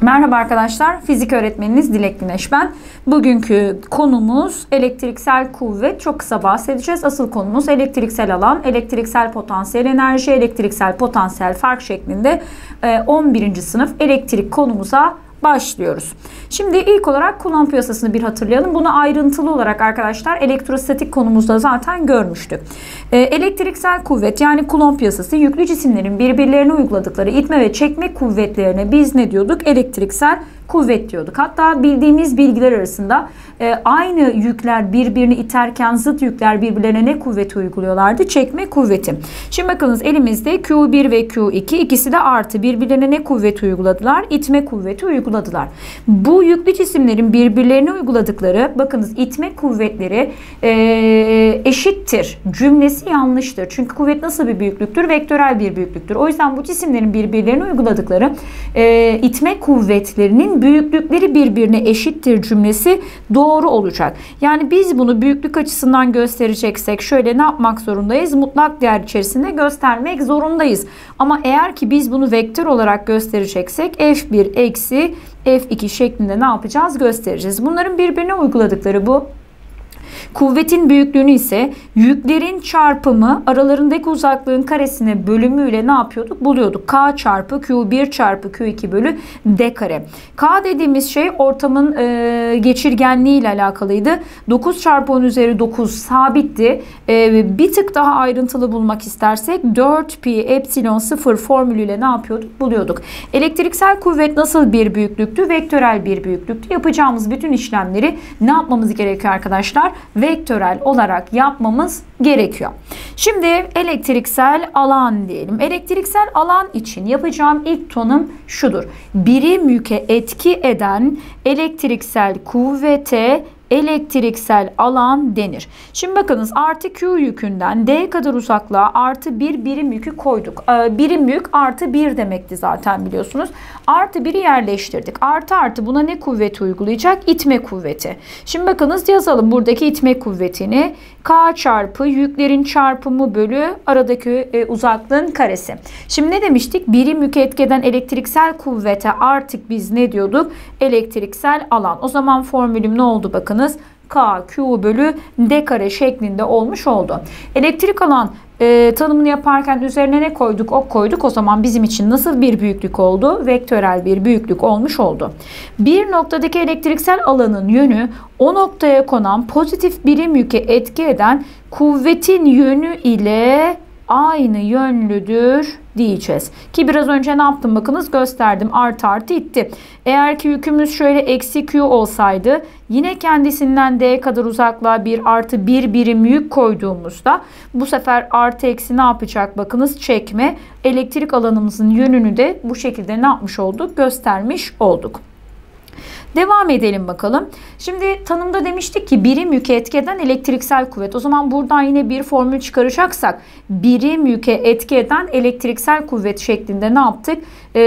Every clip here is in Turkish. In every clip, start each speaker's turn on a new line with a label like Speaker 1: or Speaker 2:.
Speaker 1: Merhaba arkadaşlar, fizik öğretmeniniz Dilek Güneş ben. Bugünkü konumuz elektriksel kuvvet. Çok kısa bahsedeceğiz. Asıl konumuz elektriksel alan, elektriksel potansiyel enerji, elektriksel potansiyel fark şeklinde 11. sınıf elektrik konumuza başlıyoruz. Şimdi ilk olarak Coulomb yasasını bir hatırlayalım. Bunu ayrıntılı olarak arkadaşlar elektrostatik konumuzda zaten görmüştük. Ee, elektriksel kuvvet yani Coulomb yasası yüklü cisimlerin birbirlerine uyguladıkları itme ve çekme kuvvetlerine biz ne diyorduk? Elektriksel kuvvet diyorduk. Hatta bildiğimiz bilgiler arasında e, aynı yükler birbirini iterken zıt yükler birbirlerine ne kuvveti uyguluyorlardı? Çekme kuvveti. Şimdi bakınız elimizde Q1 ve Q2 ikisi de artı birbirlerine ne kuvveti uyguladılar? İtme kuvveti uyguladılar. Bu yüklü cisimlerin birbirlerine uyguladıkları bakınız itme kuvvetleri e, eşittir. Cümlesi yanlıştır. Çünkü kuvvet nasıl bir büyüklüktür? Vektörel bir büyüklüktür. O yüzden bu cisimlerin birbirlerine uyguladıkları e, itme kuvvetlerinin büyüklükleri birbirine eşittir cümlesi doğru olacak. Yani biz bunu büyüklük açısından göstereceksek şöyle ne yapmak zorundayız? Mutlak değer içerisinde göstermek zorundayız. Ama eğer ki biz bunu vektör olarak göstereceksek f1 eksi f2 şeklinde ne yapacağız? Göstereceğiz. Bunların birbirine uyguladıkları bu Kuvvetin büyüklüğünü ise yüklerin çarpımı aralarındaki uzaklığın karesine bölümüyle ne yapıyorduk? Buluyorduk. K çarpı Q1 çarpı Q2 bölü D kare. K dediğimiz şey ortamın e, geçirgenliği ile alakalıydı. 9 çarpı 10 üzeri 9 sabitti. E, bir tık daha ayrıntılı bulmak istersek 4pi epsilon 0 formülüyle ne yapıyorduk? Buluyorduk. Elektriksel kuvvet nasıl bir büyüklüktü? Vektörel bir büyüklüktü. Yapacağımız bütün işlemleri ne yapmamız gerekiyor arkadaşlar? Vektörel olarak yapmamız gerekiyor. Şimdi elektriksel alan diyelim. Elektriksel alan için yapacağım ilk tonum şudur. Birim yüke etki eden elektriksel kuvvete elektriksel alan denir. Şimdi bakınız artı Q yükünden D kadar uzaklığa artı bir birim yükü koyduk. Ee, birim yük artı bir demekti zaten biliyorsunuz. Artı biri yerleştirdik. Artı artı buna ne kuvveti uygulayacak? İtme kuvveti. Şimdi bakınız yazalım buradaki itme kuvvetini. K çarpı yüklerin çarpımı bölü aradaki e, uzaklığın karesi. Şimdi ne demiştik? Birim yük etkeden elektriksel kuvvete artık biz ne diyorduk? Elektriksel alan. O zaman formülüm ne oldu bakınız? K, bölü D kare şeklinde olmuş oldu. Elektrik alan e, tanımını yaparken üzerine ne koyduk? Ok koyduk. O zaman bizim için nasıl bir büyüklük oldu? Vektörel bir büyüklük olmuş oldu. Bir noktadaki elektriksel alanın yönü o noktaya konan pozitif birim yüke etki eden kuvvetin yönü ile aynı yönlüdür diyeceğiz. Ki biraz önce ne yaptım bakınız gösterdim artı artı itti. Eğer ki yükümüz şöyle eksi Q olsaydı yine kendisinden D kadar uzaklığa bir artı bir birim yük koyduğumuzda bu sefer artı eksi ne yapacak bakınız çekme elektrik alanımızın yönünü de bu şekilde ne yapmış olduk göstermiş olduk. Devam edelim bakalım. Şimdi tanımda demiştik ki birim yüke etki eden elektriksel kuvvet. O zaman buradan yine bir formül çıkaracaksak birim yüke etki eden elektriksel kuvvet şeklinde ne yaptık? Ee,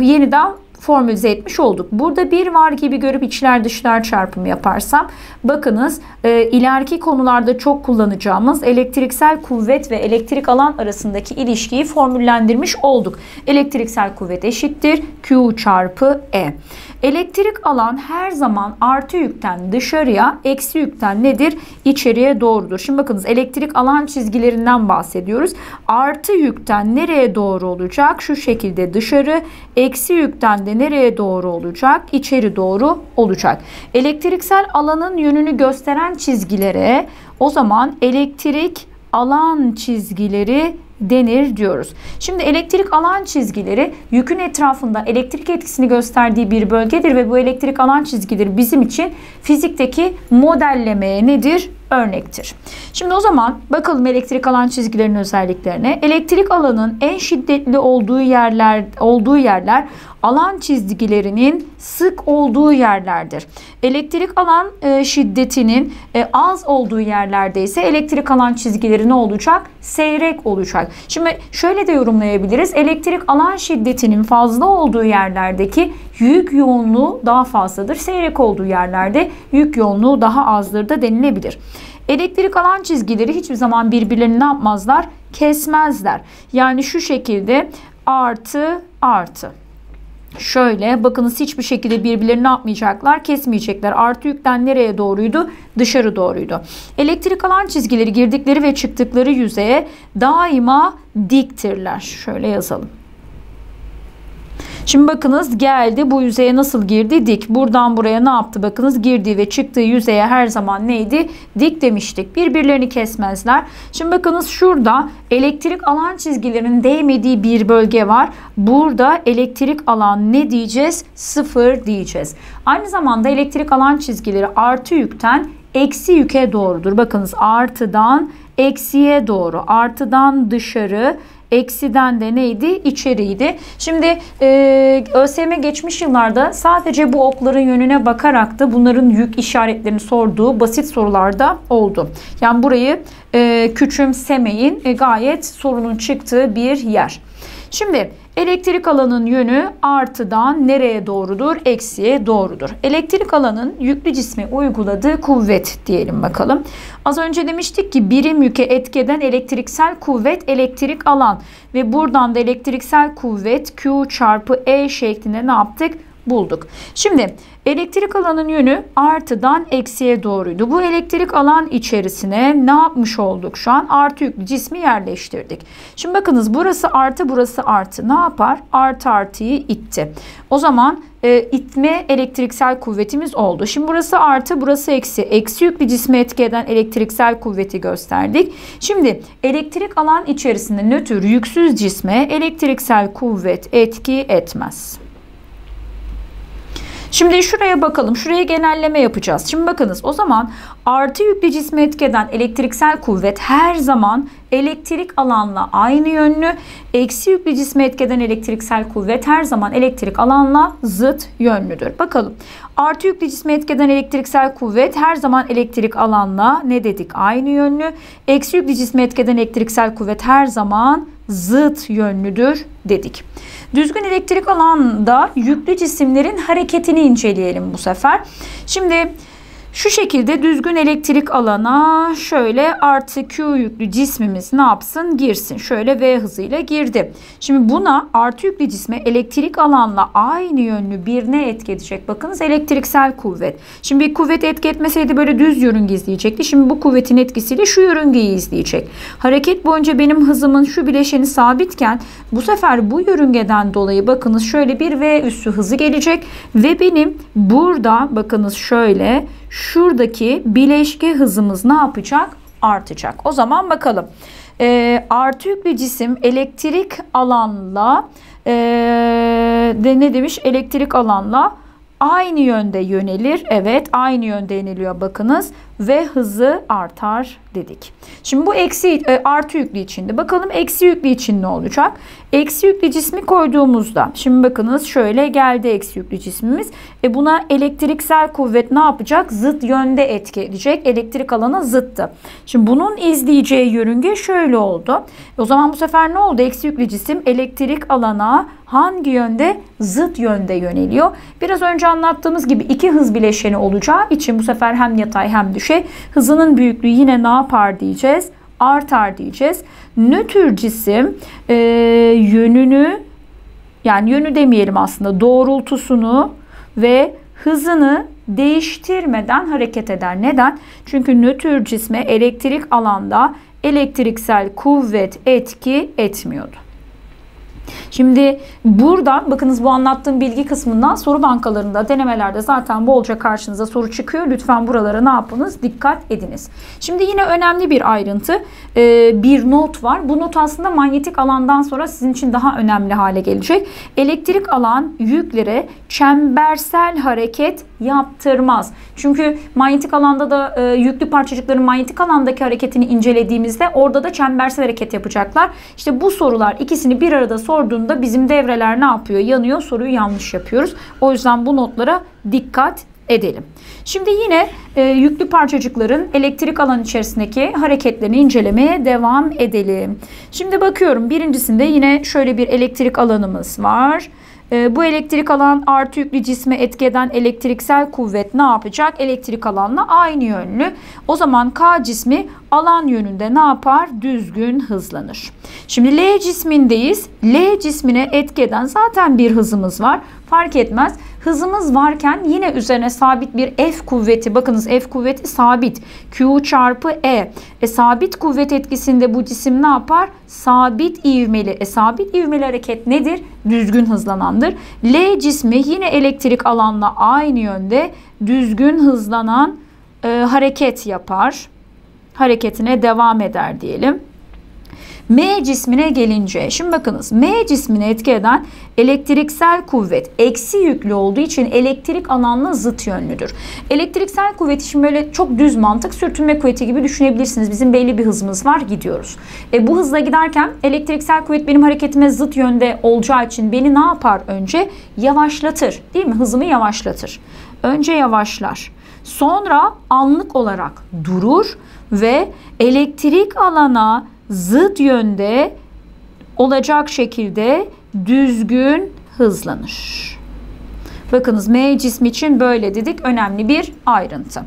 Speaker 1: yeniden formülize etmiş olduk. Burada bir var gibi görüp içler dışlar çarpımı yaparsam bakınız e, ileriki konularda çok kullanacağımız elektriksel kuvvet ve elektrik alan arasındaki ilişkiyi formüllendirmiş olduk. Elektriksel kuvvet eşittir Q çarpı E. Elektrik alan her zaman artı yükten dışarıya, eksi yükten nedir? İçeriye doğrudur. Şimdi bakınız elektrik alan çizgilerinden bahsediyoruz. Artı yükten nereye doğru olacak? Şu şekilde dışarı, eksi yükten de nereye doğru olacak? İçeri doğru olacak. Elektriksel alanın yönünü gösteren çizgilere o zaman elektrik alan çizgileri denir diyoruz. Şimdi elektrik alan çizgileri yükün etrafında elektrik etkisini gösterdiği bir bölgedir ve bu elektrik alan çizgileri bizim için fizikteki modellemeye nedir? Örnektir. Şimdi o zaman bakalım elektrik alan çizgilerinin özelliklerine. Elektrik alanın en şiddetli olduğu yerler olduğu yerler alan çizgilerinin sık olduğu yerlerdir. Elektrik alan e, şiddetinin e, az olduğu yerlerde ise elektrik alan çizgileri ne olacak? Seyrek olacak. Şimdi şöyle de yorumlayabiliriz. Elektrik alan şiddetinin fazla olduğu yerlerdeki yük yoğunluğu daha fazladır. Seyrek olduğu yerlerde yük yoğunluğu daha azdır da denilebilir. Elektrik alan çizgileri hiçbir zaman birbirlerini ne yapmazlar? Kesmezler. Yani şu şekilde artı artı. Şöyle bakınız hiçbir şekilde birbirlerini ne yapmayacaklar? Kesmeyecekler. Artı yükten nereye doğruydu? Dışarı doğruydu. Elektrik alan çizgileri girdikleri ve çıktıkları yüzeye daima diktirler. Şöyle yazalım. Şimdi bakınız geldi bu yüzeye nasıl girdi? Dik. Buradan buraya ne yaptı? Bakınız girdiği ve çıktığı yüzeye her zaman neydi? Dik demiştik. Birbirlerini kesmezler. Şimdi bakınız şurada elektrik alan çizgilerinin değmediği bir bölge var. Burada elektrik alan ne diyeceğiz? Sıfır diyeceğiz. Aynı zamanda elektrik alan çizgileri artı yükten eksi yüke doğrudur. Bakınız artıdan eksiye doğru, artıdan dışarı, Eksiden de neydi? İçeriydi. Şimdi e, ÖSYM geçmiş yıllarda sadece bu okların yönüne bakarak da bunların yük işaretlerini sorduğu basit sorularda oldu. Yani burayı e, küçümsemeyin. E, gayet sorunun çıktığı bir yer. Şimdi elektrik alanın yönü artıdan nereye doğrudur? Eksiye doğrudur. Elektrik alanın yüklü cisme uyguladığı kuvvet diyelim bakalım. Az önce demiştik ki birim yüke etkeden elektriksel kuvvet elektrik alan ve buradan da elektriksel kuvvet Q çarpı E şeklinde ne yaptık? Bulduk. Şimdi elektrik alanın yönü artıdan eksiye doğruydu. Bu elektrik alan içerisine ne yapmış olduk şu an? Artı yüklü cismi yerleştirdik. Şimdi bakınız burası artı burası artı. Ne yapar? Artı artıyı itti. O zaman e, itme elektriksel kuvvetimiz oldu. Şimdi burası artı burası eksi. Eksi yüklü cisme etki eden elektriksel kuvveti gösterdik. Şimdi elektrik alan içerisinde nötr yüksüz cisme elektriksel kuvvet etki etmez. Şimdi şuraya bakalım. Şuraya genelleme yapacağız. Şimdi bakınız o zaman artı yüklü cisme etkeden elektriksel kuvvet her zaman elektrik alanla aynı yönlü. Eksi yüklü cisme etkeden elektriksel kuvvet her zaman elektrik alanla zıt yönlüdür. Bakalım. Artı yüklü cisme etkeden elektriksel kuvvet her zaman elektrik alanla ne dedik? Aynı yönlü. Eksi yüklü cisme etkeden elektriksel kuvvet her zaman zıt yönlüdür dedik. Düzgün elektrik alanda yüklü cisimlerin hareketini inceleyelim bu sefer. Şimdi şu şekilde düzgün elektrik alana şöyle artı Q yüklü cismimiz ne yapsın? Girsin. Şöyle V hızıyla girdi. Şimdi buna artı yüklü cisme elektrik alanla aynı yönlü bir ne etki edecek? Bakınız elektriksel kuvvet. Şimdi bir kuvvet etki etmeseydi böyle düz yörünge izleyecekti. Şimdi bu kuvvetin etkisiyle şu yörüngeyi izleyecek. Hareket boyunca benim hızımın şu bileşeni sabitken bu sefer bu yörüngeden dolayı bakınız şöyle bir V üssü hızı gelecek ve benim burada bakınız şöyle şuradaki bileşke hızımız ne yapacak? Artacak. O zaman bakalım. E, artı yüklü cisim elektrik alanla e, de ne demiş? Elektrik alanla aynı yönde yönelir. Evet aynı yönde yeniliyor bakınız ve hızı artar dedik. Şimdi bu eksi e, artı yüklü içinde. Bakalım eksi yüklü için ne olacak? Eksi yüklü cismi koyduğumuzda şimdi bakınız şöyle geldi eksi yüklü cismimiz. E buna elektriksel kuvvet ne yapacak? Zıt yönde etki edecek. Elektrik alanı zıttı. Şimdi bunun izleyeceği yörünge şöyle oldu. O zaman bu sefer ne oldu? Eksi yüklü cisim elektrik alana hangi yönde? Zıt yönde yöneliyor. Biraz önce anlattığımız gibi iki hız bileşeni olacağı için bu sefer hem yatay hem düşey hızının büyüklüğü yine ne yapar diyeceğiz? Artar diyeceğiz. Nötr cisim e, yönünü yani yönü demeyelim aslında doğrultusunu ve hızını değiştirmeden hareket eder. Neden? Çünkü nötr cisme elektrik alanda elektriksel kuvvet etki etmiyordu. Şimdi buradan bakınız bu anlattığım bilgi kısmından soru bankalarında denemelerde zaten bolca karşınıza soru çıkıyor. Lütfen buralara ne yapınız? Dikkat ediniz. Şimdi yine önemli bir ayrıntı e, bir not var. Bu not aslında manyetik alandan sonra sizin için daha önemli hale gelecek. Elektrik alan yüklere çembersel hareket yaptırmaz. Çünkü manyetik alanda da e, yüklü parçacıkların manyetik alandaki hareketini incelediğimizde orada da çembersel hareket yapacaklar. İşte bu sorular ikisini bir arada sorduğunda bizim devreler ne yapıyor? Yanıyor. Soruyu yanlış yapıyoruz. O yüzden bu notlara dikkat edelim. Şimdi yine e, yüklü parçacıkların elektrik alan içerisindeki hareketlerini incelemeye devam edelim. Şimdi bakıyorum birincisinde yine şöyle bir elektrik alanımız var. E, bu elektrik alan artı yüklü cisme etki eden elektriksel kuvvet ne yapacak? Elektrik alanla aynı yönlü. O zaman K cismi alan yönünde ne yapar? Düzgün hızlanır. Şimdi L cismindeyiz. L cismine etki eden zaten bir hızımız var. Fark etmez. Hızımız varken yine üzerine sabit bir F kuvveti. Bakınız F kuvveti sabit. Q çarpı E. E sabit kuvvet etkisinde bu cisim ne yapar? Sabit ivmeli. E sabit ivmeli hareket nedir? Düzgün hızlanandır. L cismi yine elektrik alanla aynı yönde düzgün hızlanan e, hareket yapar. Hareketine devam eder diyelim. M cismine gelince şimdi bakınız M cismine etki eden elektriksel kuvvet eksi yüklü olduğu için elektrik alanla zıt yönlüdür. Elektriksel kuvvet şimdi böyle çok düz mantık sürtünme kuvveti gibi düşünebilirsiniz. Bizim belli bir hızımız var gidiyoruz. E, bu hızla giderken elektriksel kuvvet benim hareketime zıt yönde olacağı için beni ne yapar önce? Yavaşlatır değil mi? Hızımı yavaşlatır. Önce yavaşlar. Sonra anlık olarak durur ve elektrik alana zıt yönde olacak şekilde düzgün hızlanır. Bakınız M cismi için böyle dedik önemli bir ayrıntı.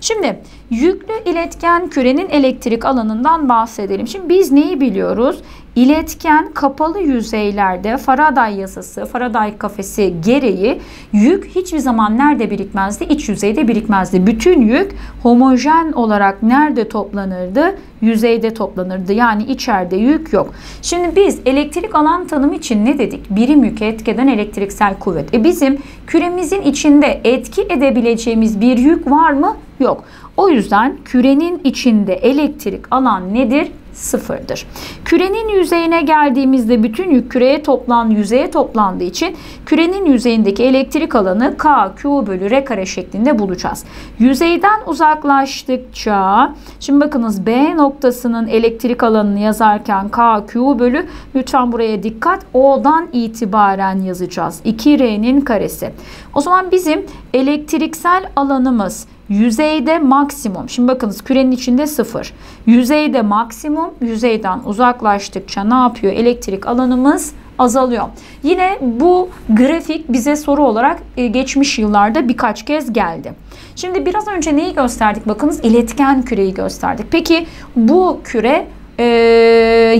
Speaker 1: Şimdi yüklü iletken kürenin elektrik alanından bahsedelim. Şimdi biz neyi biliyoruz? İletken kapalı yüzeylerde Faraday yasası, Faraday kafesi gereği yük hiçbir zaman nerede birikmezdi? İç yüzeyde birikmezdi. Bütün yük homojen olarak nerede toplanırdı? Yüzeyde toplanırdı. Yani içeride yük yok. Şimdi biz elektrik alan tanımı için ne dedik? Birim yükü etkeden elektriksel kuvvet. E bizim küremizin içinde etki edebileceğimiz bir yük var mı? Yok. O yüzden kürenin içinde elektrik alan nedir? Sıfırdır. Kürenin yüzeyine geldiğimizde bütün yük küreye toplan yüzeye toplandığı için kürenin yüzeyindeki elektrik alanı K, Q bölü R kare şeklinde bulacağız. Yüzeyden uzaklaştıkça şimdi bakınız B noktasının elektrik alanını yazarken K, Q bölü lütfen buraya dikkat O'dan itibaren yazacağız. 2R'nin karesi. O zaman bizim elektriksel alanımız Yüzeyde maksimum. Şimdi bakınız kürenin içinde sıfır. Yüzeyde maksimum. Yüzeyden uzaklaştıkça ne yapıyor? Elektrik alanımız azalıyor. Yine bu grafik bize soru olarak e, geçmiş yıllarda birkaç kez geldi. Şimdi biraz önce neyi gösterdik? Bakınız iletken küreyi gösterdik. Peki bu küre e,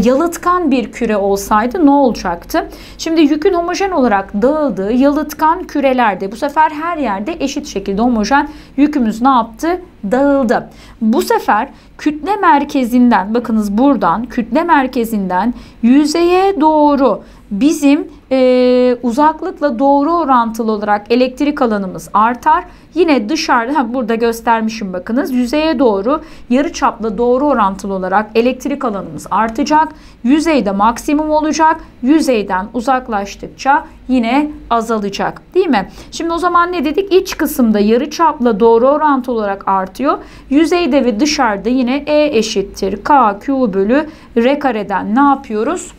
Speaker 1: yalıtkan bir küre olsaydı ne olacaktı? Şimdi yükün homojen olarak dağıldığı yalıtkan kürelerde bu sefer her yerde eşit şekilde homojen yükümüz ne yaptı? Dağıldı. Bu sefer kütle merkezinden bakınız buradan kütle merkezinden yüzeye doğru bizim e, uzaklıkla doğru orantılı olarak elektrik alanımız artar. Yine dışarıda ha, burada göstermişim bakınız yüzeye doğru yarı çapla doğru orantılı olarak elektrik alanımız artacak. Yüzeyde maksimum olacak. Yüzeyden uzaklaştıkça yine azalacak. Değil mi? Şimdi o zaman ne dedik? İç kısımda yarı çapla doğru orantılı olarak artıyor. Yüzeyde ve dışarıda yine E eşittir K Q bölü R kareden ne yapıyoruz?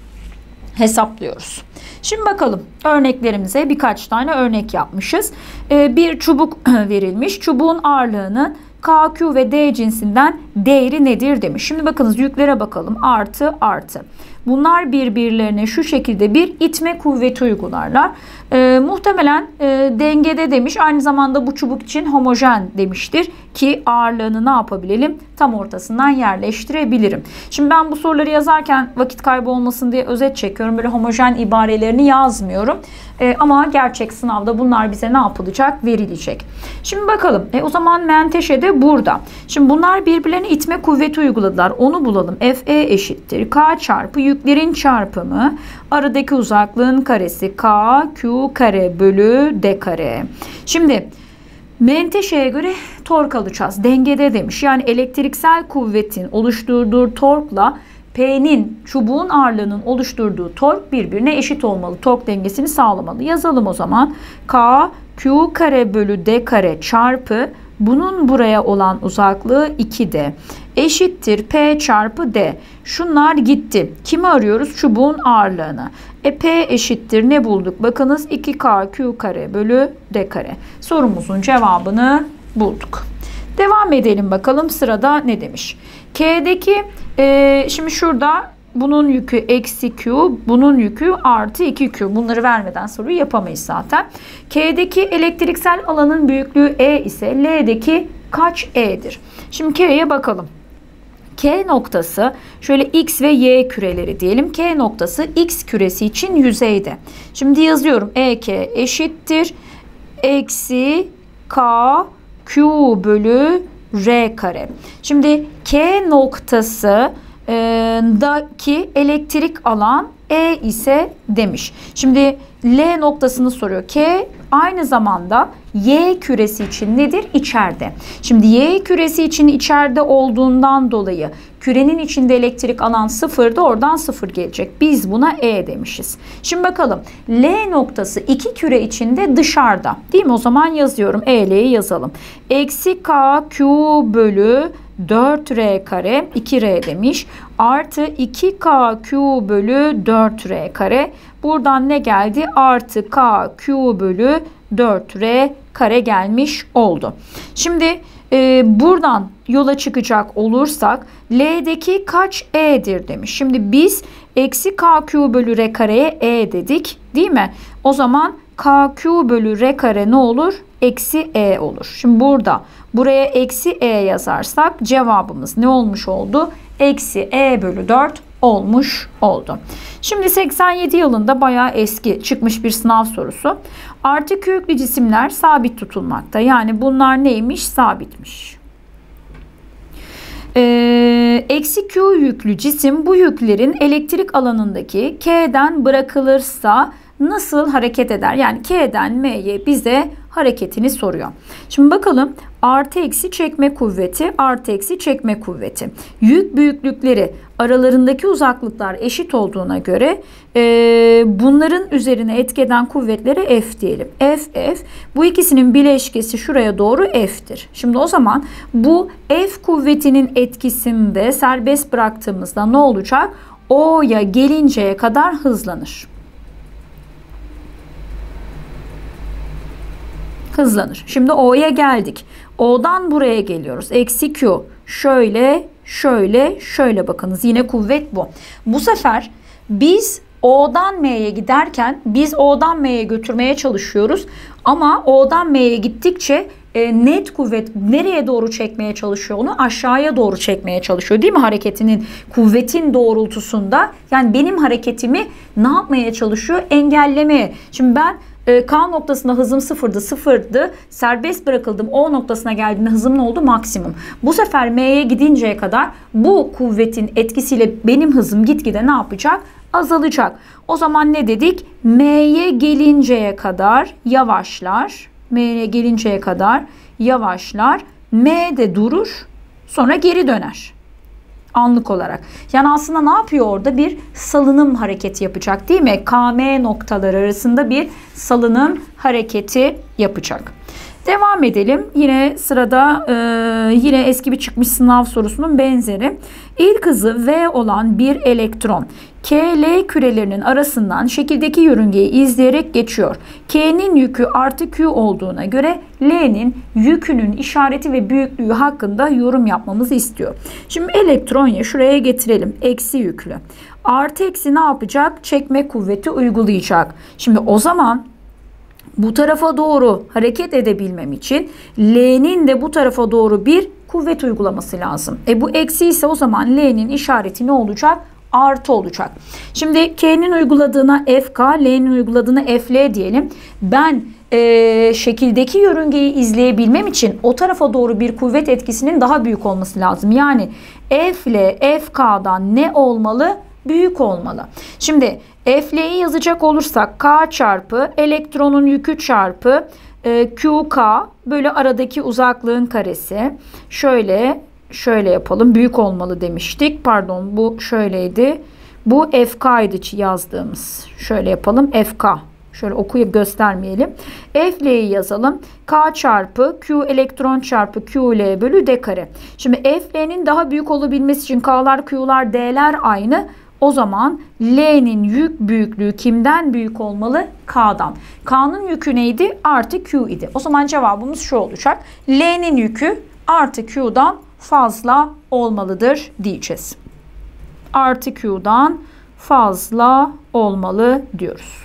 Speaker 1: Hesaplıyoruz. Şimdi bakalım örneklerimize birkaç tane örnek yapmışız. Ee, bir çubuk verilmiş. Çubuğun ağırlığının K, Q ve D cinsinden değeri nedir demiş. Şimdi bakınız yüklere bakalım. Artı artı. Bunlar birbirlerine şu şekilde bir itme kuvveti uygularlar. E, muhtemelen e, dengede demiş. Aynı zamanda bu çubuk için homojen demiştir ki ağırlığını ne yapabilelim? Tam ortasından yerleştirebilirim. Şimdi ben bu soruları yazarken vakit kaybı olmasın diye özet çekiyorum. Böyle homojen ibarelerini yazmıyorum. E, ama gerçek sınavda bunlar bize ne yapılacak? Verilecek. Şimdi bakalım. E, o zaman menteşe de burada. Şimdi bunlar birbirlerine itme kuvveti uyguladılar. Onu bulalım. Fe eşittir. K çarpı yüklerin çarpımı aradaki uzaklığın karesi K Q kare bölü D kare. Şimdi menteşeye göre tork alacağız. Dengede demiş. Yani elektriksel kuvvetin oluşturduğu torkla P'nin çubuğun ağırlığının oluşturduğu tork birbirine eşit olmalı. Tork dengesini sağlamalı. Yazalım o zaman. K Q kare bölü D kare çarpı bunun buraya olan uzaklığı 2D eşittir P çarpı D. Şunlar gitti. Kimi arıyoruz? Çubuğun ağırlığını. E P eşittir ne bulduk? Bakınız 2K Q kare bölü D kare. Sorumuzun cevabını bulduk. Devam edelim bakalım sırada ne demiş. K'deki e, şimdi şurada bunun yükü eksi Q, bunun yükü artı 2Q. Bunları vermeden soruyu yapamayız zaten. K'deki elektriksel alanın büyüklüğü E ise L'deki kaç E'dir? Şimdi K'ye bakalım. K noktası şöyle X ve Y küreleri diyelim. K noktası X küresi için yüzeyde. Şimdi yazıyorum. EK eşittir. Eksi K Q bölü R kare. Şimdi K noktası daki elektrik alan E ise demiş. Şimdi L noktasını soruyor. K aynı zamanda Y küresi için nedir? İçeride. Şimdi Y küresi için içeride olduğundan dolayı kürenin içinde elektrik alan sıfırdı oradan sıfır gelecek. Biz buna E demişiz. Şimdi bakalım L noktası iki küre içinde dışarıda. Değil mi? O zaman yazıyorum. EL'yi yazalım. Eksi K Q bölü 4R kare 2R demiş. Artı 2KQ bölü 4R kare. Buradan ne geldi? Artı KQ bölü 4R kare gelmiş oldu. Şimdi e, buradan yola çıkacak olursak L'deki kaç E'dir demiş. Şimdi biz eksi KQ bölü R kareye E dedik değil mi? O zaman KQ bölü R kare ne olur? Eksi E olur. Şimdi burada buraya eksi E yazarsak cevabımız ne olmuş oldu? Eksi E bölü 4 olmuş oldu. Şimdi 87 yılında bayağı eski çıkmış bir sınav sorusu. Artı köklü cisimler sabit tutulmakta. Yani bunlar neymiş? Sabitmiş. Ee, eksi Q yüklü cisim bu yüklerin elektrik alanındaki K'den bırakılırsa nasıl hareket eder? Yani K'den M'ye bize hareketini soruyor. Şimdi bakalım artı eksi çekme kuvveti artı eksi çekme kuvveti. Yük büyüklükleri aralarındaki uzaklıklar eşit olduğuna göre e, bunların üzerine etkeden kuvvetlere F diyelim. F F bu ikisinin bileşkesi şuraya doğru F'tir. Şimdi o zaman bu F kuvvetinin etkisinde serbest bıraktığımızda ne olacak? O'ya gelinceye kadar hızlanır. Hızlanır. Şimdi O'ya geldik. O'dan buraya geliyoruz. Eksi Q. Şöyle, şöyle, şöyle bakınız. Yine kuvvet bu. Bu sefer biz O'dan M'ye giderken biz O'dan M'ye götürmeye çalışıyoruz. Ama O'dan M'ye gittikçe e, net kuvvet nereye doğru çekmeye çalışıyor onu aşağıya doğru çekmeye çalışıyor değil mi hareketinin kuvvetin doğrultusunda yani benim hareketimi ne yapmaya çalışıyor engellemeye şimdi ben e, K noktasında hızım sıfırdı, sıfırdı. Serbest bırakıldım. O noktasına geldiğinde hızım ne oldu? Maksimum. Bu sefer M'ye gidinceye kadar bu kuvvetin etkisiyle benim hızım gitgide ne yapacak? Azalacak. O zaman ne dedik? M'ye gelinceye kadar yavaşlar. M'ye gelinceye kadar yavaşlar. M de durur. Sonra geri döner anlık olarak. Yani aslında ne yapıyor orada? Bir salınım hareketi yapacak değil mi? KM noktaları arasında bir salınım hareketi yapacak. Devam edelim. Yine sırada e, yine eski bir çıkmış sınav sorusunun benzeri. İlk hızı V olan bir elektron K-L kürelerinin arasından şekildeki yörüngeyi izleyerek geçiyor. K'nin yükü artı Q olduğuna göre L'nin yükünün işareti ve büyüklüğü hakkında yorum yapmamızı istiyor. Şimdi elektron ya şuraya getirelim. Eksi yüklü. Artı eksi ne yapacak? Çekme kuvveti uygulayacak. Şimdi o zaman bu tarafa doğru hareket edebilmem için L'nin de bu tarafa doğru bir kuvvet uygulaması lazım. E bu eksi ise o zaman L'nin işareti ne olacak? Artı olacak. Şimdi K'nin uyguladığına FK, L'nin uyguladığına FL diyelim. Ben e, şekildeki yörüngeyi izleyebilmem için o tarafa doğru bir kuvvet etkisinin daha büyük olması lazım. Yani F ile FK'dan ne olmalı? Büyük olmalı. Şimdi F'leyi yazacak olursak K çarpı elektronun yükü çarpı e, QK böyle aradaki uzaklığın karesi. Şöyle şöyle yapalım. Büyük olmalı demiştik. Pardon bu şöyleydi. Bu FK'ydı yazdığımız. Şöyle yapalım. FK. Şöyle okuyup göstermeyelim. F'leyi yazalım. K çarpı Q elektron çarpı QL bölü D kare. Şimdi F'lerin daha büyük olabilmesi için K'lar, Q'lar, D'ler aynı. O zaman L'nin yük büyüklüğü kimden büyük olmalı? K'dan. K'nın yükü neydi? Artı Q idi. O zaman cevabımız şu olacak. L'nin yükü artı Q'dan fazla olmalıdır diyeceğiz. artı Q'dan fazla olmalı diyoruz.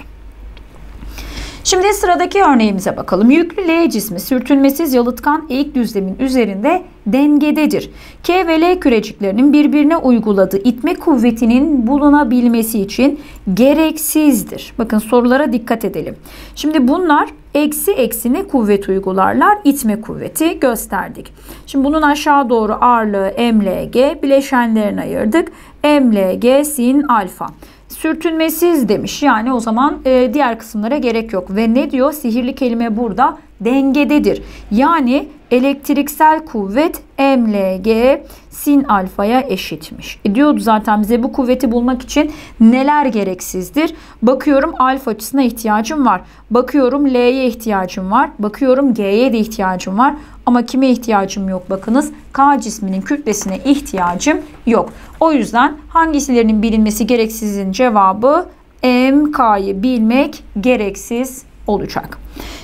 Speaker 1: Şimdi sıradaki örneğimize bakalım. Yüklü L cismi sürtünmesiz yalıtkan eğik düzlemin üzerinde dengededir. K ve L küreciklerinin birbirine uyguladığı itme kuvvetinin bulunabilmesi için gereksizdir. Bakın sorulara dikkat edelim. Şimdi bunlar eksi eksine kuvvet uygularlar. itme kuvveti gösterdik. Şimdi bunun aşağı doğru ağırlığı MLG bileşenlerini ayırdık. MLG sin alfa sürtünmesiz demiş. Yani o zaman e, diğer kısımlara gerek yok. Ve ne diyor? Sihirli kelime burada dengededir. Yani elektriksel kuvvet mlg sin alfaya eşitmiş. E diyordu zaten bize bu kuvveti bulmak için neler gereksizdir? Bakıyorum alfa açısına ihtiyacım var. Bakıyorum L'ye ihtiyacım var. Bakıyorum G'ye de ihtiyacım var. Ama kime ihtiyacım yok bakınız. K cisminin kütlesine ihtiyacım yok. O yüzden hangisilerinin bilinmesi gereksizin cevabı MK'yı bilmek gereksiz olacak.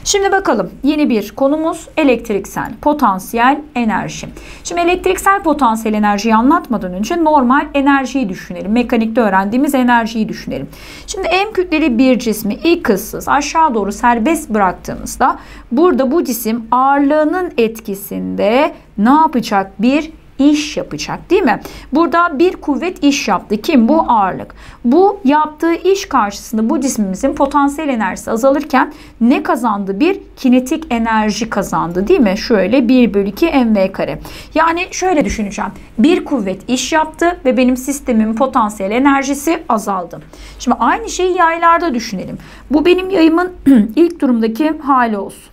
Speaker 1: Şimdi bakalım yeni bir konumuz elektriksel potansiyel enerji. Şimdi elektriksel potansiyel enerjiyi anlatmadan önce normal enerjiyi düşünelim. Mekanikte öğrendiğimiz enerjiyi düşünelim. Şimdi M kütleli bir cismi ilk hızsız aşağı doğru serbest bıraktığımızda burada bu cisim ağırlığının etkisinde ne yapacak? Bir iş yapacak değil mi? Burada bir kuvvet iş yaptı. Kim? Bu ağırlık. Bu yaptığı iş karşısında bu cismimizin potansiyel enerjisi azalırken ne kazandı? Bir kinetik enerji kazandı değil mi? Şöyle 1 bölü 2 mv kare. Yani şöyle düşüneceğim. Bir kuvvet iş yaptı ve benim sistemimin potansiyel enerjisi azaldı. Şimdi aynı şeyi yaylarda düşünelim. Bu benim yayımın ilk durumdaki hali olsun.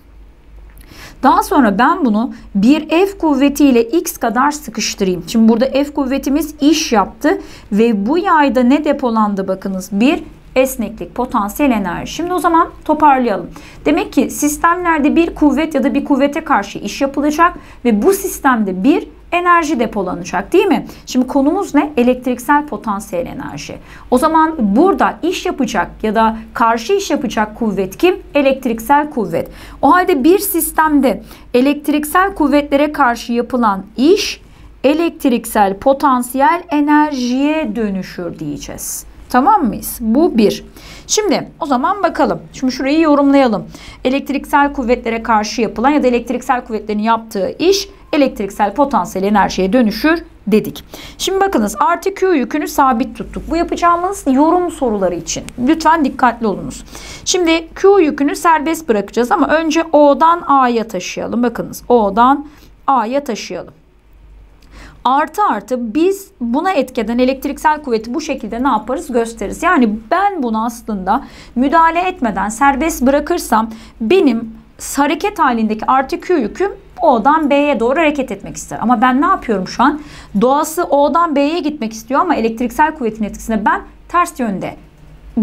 Speaker 1: Daha sonra ben bunu bir F kuvvetiyle X kadar sıkıştırayım. Şimdi burada F kuvvetimiz iş yaptı ve bu yayda ne depolandı bakınız? Bir esneklik, potansiyel enerji. Şimdi o zaman toparlayalım. Demek ki sistemlerde bir kuvvet ya da bir kuvvete karşı iş yapılacak ve bu sistemde bir enerji depolanacak değil mi? Şimdi konumuz ne? Elektriksel potansiyel enerji. O zaman burada iş yapacak ya da karşı iş yapacak kuvvet kim? Elektriksel kuvvet. O halde bir sistemde elektriksel kuvvetlere karşı yapılan iş elektriksel potansiyel enerjiye dönüşür diyeceğiz. Tamam mıyız? Bu bir. Şimdi o zaman bakalım. Şimdi şurayı yorumlayalım. Elektriksel kuvvetlere karşı yapılan ya da elektriksel kuvvetlerin yaptığı iş elektriksel potansiyel enerjiye dönüşür dedik. Şimdi bakınız artı Q yükünü sabit tuttuk. Bu yapacağımız yorum soruları için. Lütfen dikkatli olunuz. Şimdi Q yükünü serbest bırakacağız ama önce O'dan A'ya taşıyalım. Bakınız O'dan A'ya taşıyalım. Artı artı biz buna etkeden elektriksel kuvveti bu şekilde ne yaparız gösteririz. Yani ben bunu aslında müdahale etmeden serbest bırakırsam benim hareket halindeki artı Q yüküm O'dan B'ye doğru hareket etmek ister. Ama ben ne yapıyorum şu an? Doğası O'dan B'ye gitmek istiyor ama elektriksel kuvvetin etkisinde ben ters yönde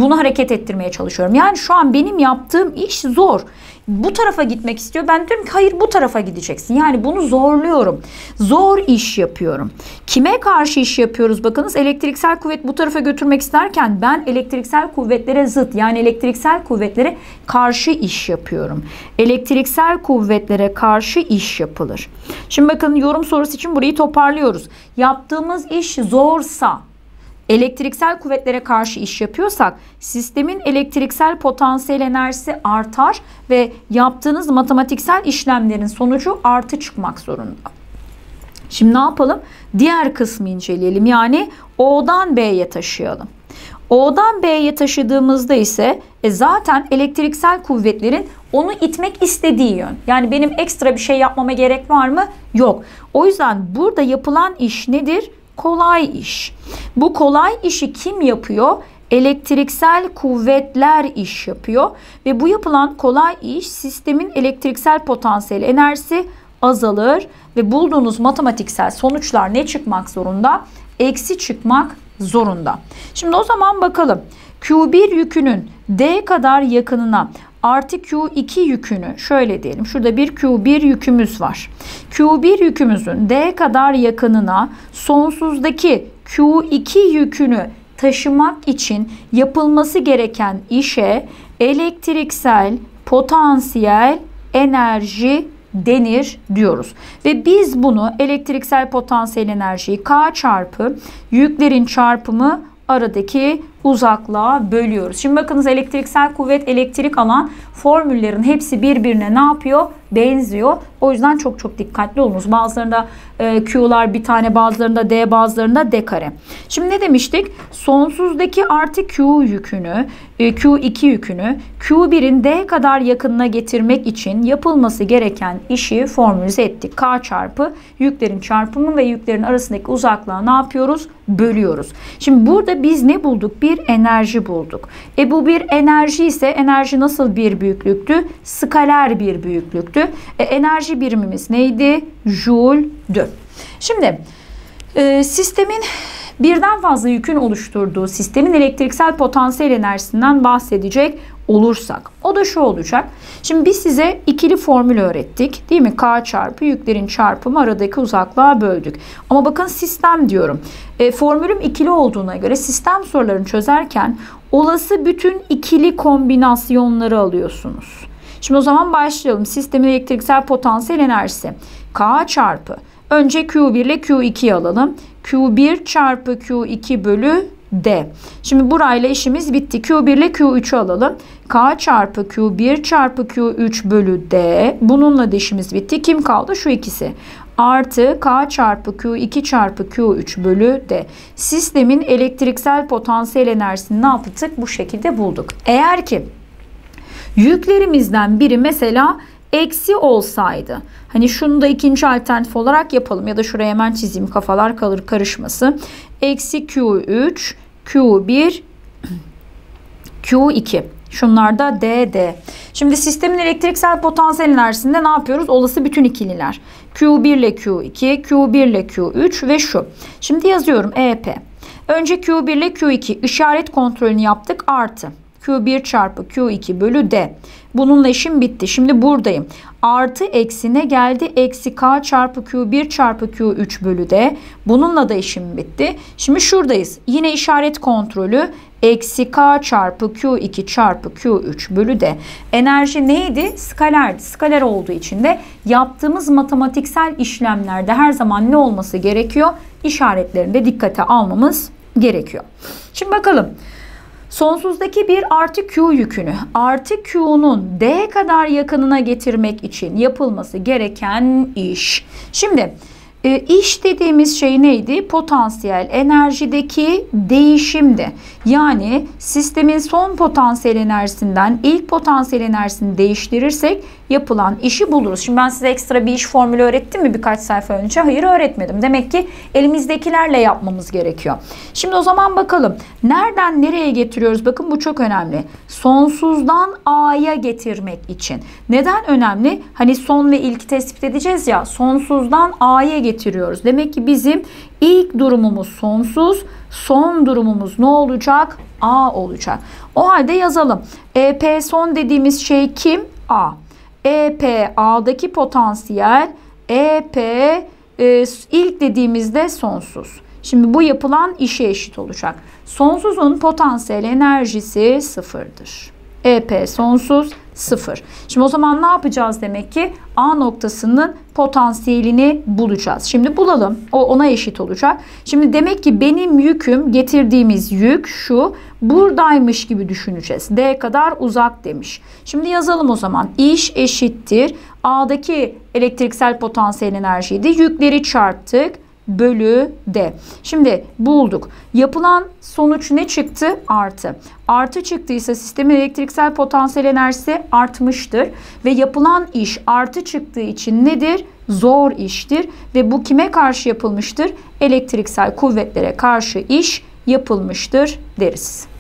Speaker 1: bunu hareket ettirmeye çalışıyorum. Yani şu an benim yaptığım iş zor bu tarafa gitmek istiyor. Ben diyorum ki hayır bu tarafa gideceksin. Yani bunu zorluyorum. Zor iş yapıyorum. Kime karşı iş yapıyoruz? Bakınız elektriksel kuvvet bu tarafa götürmek isterken ben elektriksel kuvvetlere zıt yani elektriksel kuvvetlere karşı iş yapıyorum. Elektriksel kuvvetlere karşı iş yapılır. Şimdi bakın yorum sorusu için burayı toparlıyoruz. Yaptığımız iş zorsa elektriksel kuvvetlere karşı iş yapıyorsak sistemin elektriksel potansiyel enerjisi artar ve yaptığınız matematiksel işlemlerin sonucu artı çıkmak zorunda. Şimdi ne yapalım? Diğer kısmı inceleyelim. Yani O'dan B'ye taşıyalım. O'dan B'ye taşıdığımızda ise e zaten elektriksel kuvvetlerin onu itmek istediği yön. Yani benim ekstra bir şey yapmama gerek var mı? Yok. O yüzden burada yapılan iş nedir? Kolay iş. Bu kolay işi kim yapıyor? Elektriksel kuvvetler iş yapıyor ve bu yapılan kolay iş sistemin elektriksel potansiyel enerjisi azalır ve bulduğunuz matematiksel sonuçlar ne çıkmak zorunda? Eksi çıkmak zorunda. Şimdi o zaman bakalım. Q1 yükünün D kadar yakınına artı Q2 yükünü şöyle diyelim. Şurada bir Q1 yükümüz var. Q1 yükümüzün D kadar yakınına sonsuzdaki Q2 yükünü taşımak için yapılması gereken işe elektriksel potansiyel enerji denir diyoruz. Ve biz bunu elektriksel potansiyel enerjiyi K çarpı yüklerin çarpımı aradaki uzaklığa bölüyoruz. Şimdi bakınız elektriksel kuvvet, elektrik alan formüllerin hepsi birbirine ne yapıyor? Benziyor. O yüzden çok çok dikkatli olunuz. Bazılarında e, Q'lar bir tane, bazılarında D, bazılarında D kare. Şimdi ne demiştik? Sonsuzdaki artı Q yükünü, e, Q2 yükünü Q1'in D kadar yakınına getirmek için yapılması gereken işi formülize ettik. K çarpı yüklerin çarpımı ve yüklerin arasındaki uzaklığa ne yapıyoruz? Bölüyoruz. Şimdi burada biz ne bulduk? Bir enerji bulduk. E bu bir enerji ise enerji nasıl bir büyüklüktü? Skaler bir büyüklüktü. E, enerji birimimiz neydi? Joule'dü. Şimdi e, sistemin birden fazla yükün oluşturduğu sistemin elektriksel potansiyel enerjisinden bahsedecek olursak. O da şu olacak. Şimdi biz size ikili formül öğrettik. Değil mi? K çarpı yüklerin çarpımı aradaki uzaklığa böldük. Ama bakın sistem diyorum. E, formülüm ikili olduğuna göre sistem sorularını çözerken olası bütün ikili kombinasyonları alıyorsunuz. Şimdi o zaman başlayalım. Sistemin elektriksel potansiyel enerjisi. K çarpı. Önce Q1 ile Q2'yi alalım. Q1 çarpı Q2 bölü D. Şimdi burayla işimiz bitti. Q1 ile Q3'ü alalım. K çarpı Q1 çarpı Q3 bölü D. Bununla da işimiz bitti. Kim kaldı? Şu ikisi. Artı K çarpı Q2 çarpı Q3 bölü D. Sistemin elektriksel potansiyel enerjisini ne yaptık? Bu şekilde bulduk. Eğer ki yüklerimizden biri mesela eksi olsaydı. Hani şunu da ikinci alternatif olarak yapalım ya da şuraya hemen çizeyim kafalar kalır karışması. Eksi Q3, Q1, Q2. Şunlar da DD. Şimdi sistemin elektriksel potansiyel enerjisinde ne yapıyoruz? Olası bütün ikililer. Q1 ile Q2, Q1 ile Q3 ve şu. Şimdi yazıyorum EP. Önce Q1 ile Q2 işaret kontrolünü yaptık artı. Q1 çarpı Q2 bölü D. Bununla işim bitti. Şimdi buradayım. Artı eksine geldi. Eksi K çarpı Q1 çarpı Q3 bölü D. Bununla da işim bitti. Şimdi şuradayız. Yine işaret kontrolü. Eksi K çarpı Q2 çarpı Q3 bölü D. Enerji neydi? Skalerdi. Skaler olduğu için de yaptığımız matematiksel işlemlerde her zaman ne olması gerekiyor? İşaretlerinde dikkate almamız gerekiyor. Şimdi bakalım. Sonsuzdaki bir artı Q yükünü artı Q'nun D kadar yakınına getirmek için yapılması gereken iş. Şimdi e, iş dediğimiz şey neydi? Potansiyel enerjideki değişimdi. Yani sistemin son potansiyel enerjisinden ilk potansiyel enerjisini değiştirirsek yapılan işi buluruz. Şimdi ben size ekstra bir iş formülü öğrettim mi birkaç sayfa önce? Hayır öğretmedim. Demek ki elimizdekilerle yapmamız gerekiyor. Şimdi o zaman bakalım. Nereden nereye getiriyoruz? Bakın bu çok önemli. Sonsuzdan A'ya getirmek için. Neden önemli? Hani son ve ilk tespit edeceğiz ya. Sonsuzdan A'ya getiriyoruz. Demek ki bizim ilk durumumuz sonsuz. Son durumumuz ne olacak? A olacak. O halde yazalım. EP son dediğimiz şey kim? A. EP A'daki potansiyel EP e, ilk dediğimizde sonsuz. Şimdi bu yapılan işe eşit olacak. Sonsuzun potansiyel enerjisi sıfırdır. EP sonsuz sıfır. Şimdi o zaman ne yapacağız demek ki? A noktasının potansiyelini bulacağız. Şimdi bulalım. O ona eşit olacak. Şimdi demek ki benim yüküm getirdiğimiz yük şu. Buradaymış gibi düşüneceğiz. D kadar uzak demiş. Şimdi yazalım o zaman. İş eşittir. A'daki elektriksel potansiyel enerjiydi. Yükleri çarptık bölü D. Şimdi bulduk. Yapılan sonuç ne çıktı? Artı. Artı çıktıysa sistemin elektriksel potansiyel enerjisi artmıştır. Ve yapılan iş artı çıktığı için nedir? Zor iştir. Ve bu kime karşı yapılmıştır? Elektriksel kuvvetlere karşı iş yapılmıştır deriz.